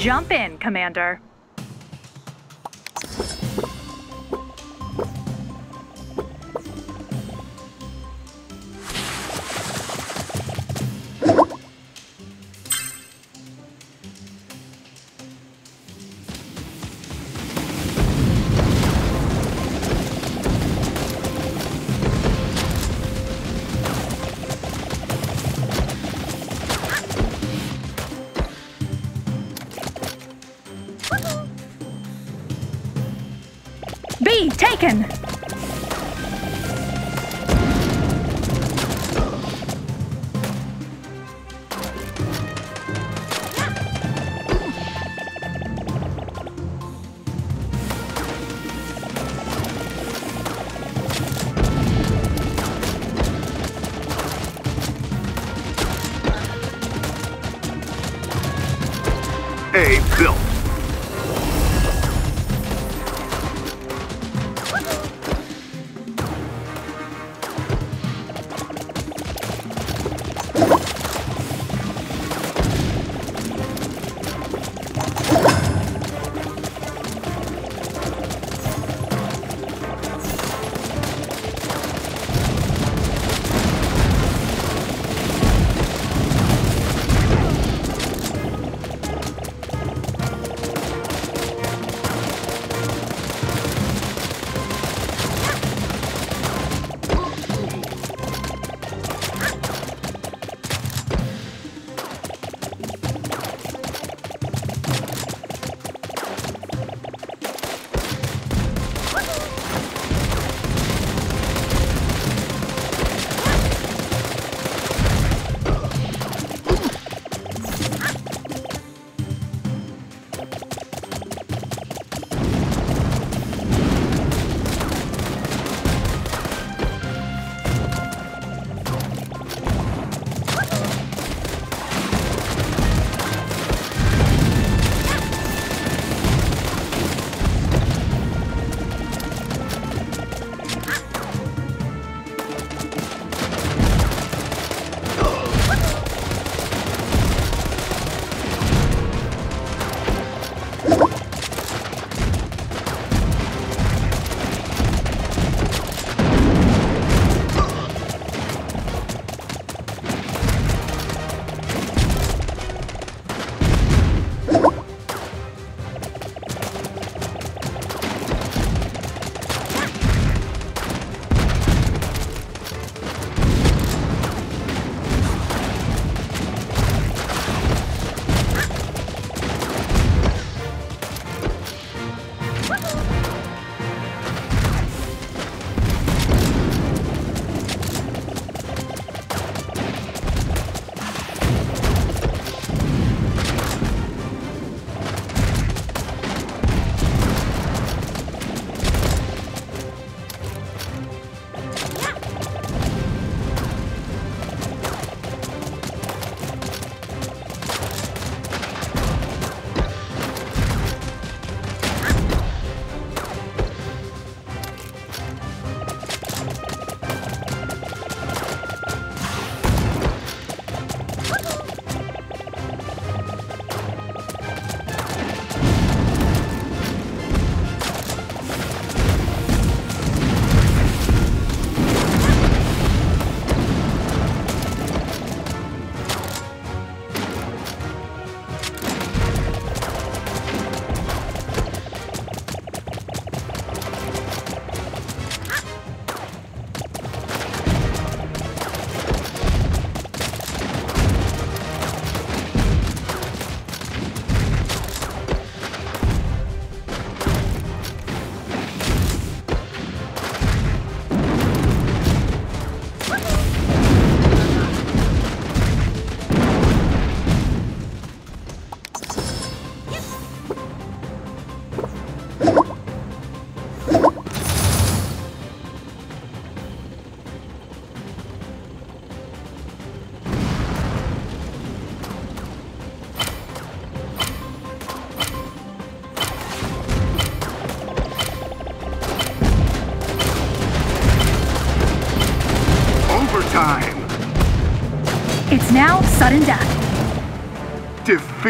Jump in, Commander. Taken! A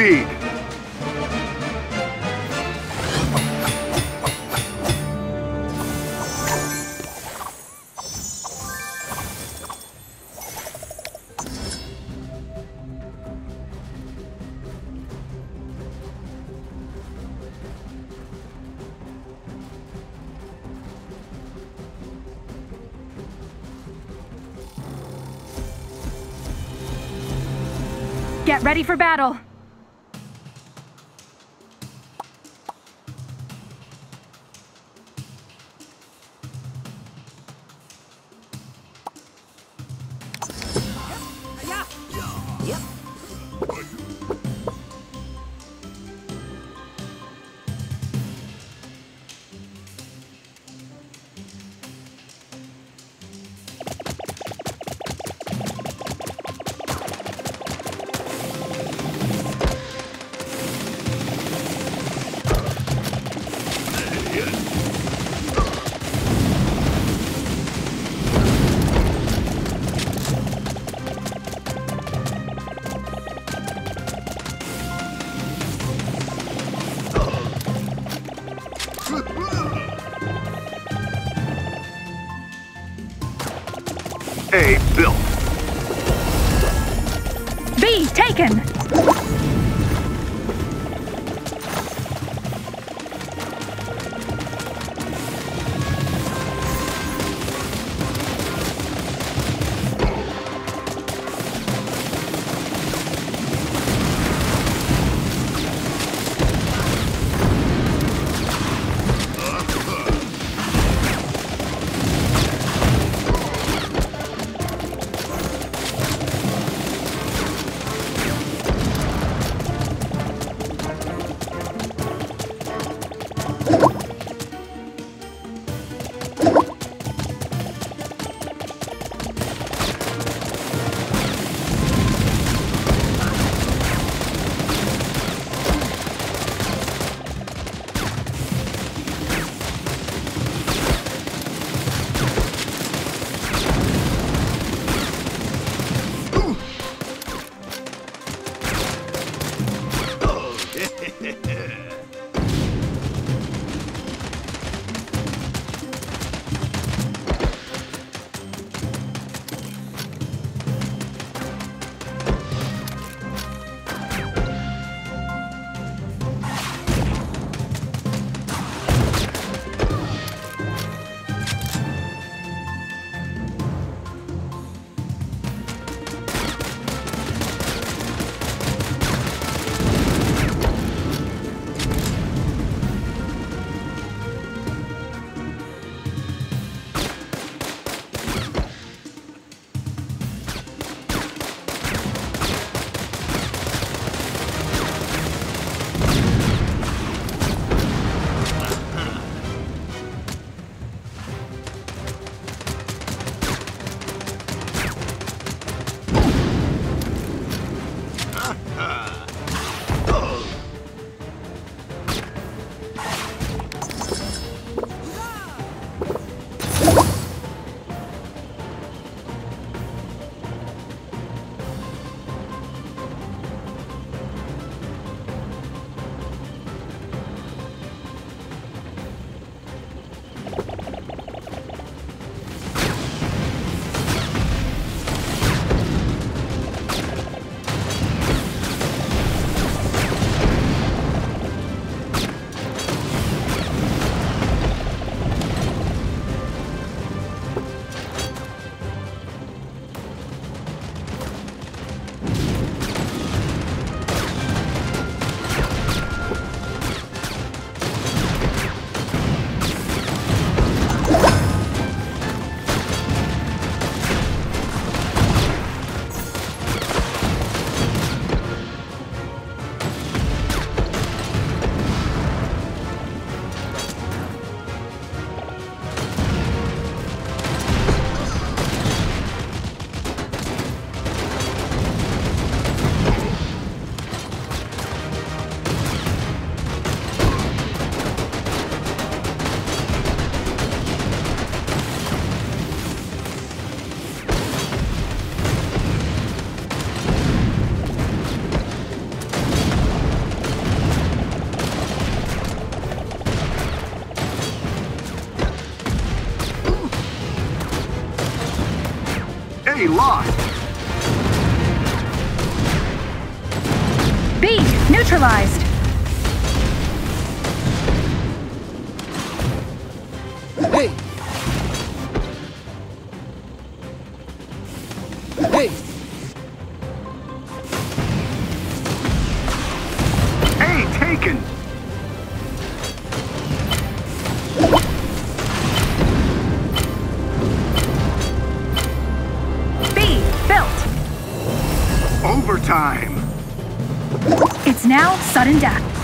speed. Get ready for battle! A built. B taken. A lost. Neutralized. Now sudden death.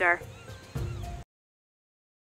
Commander.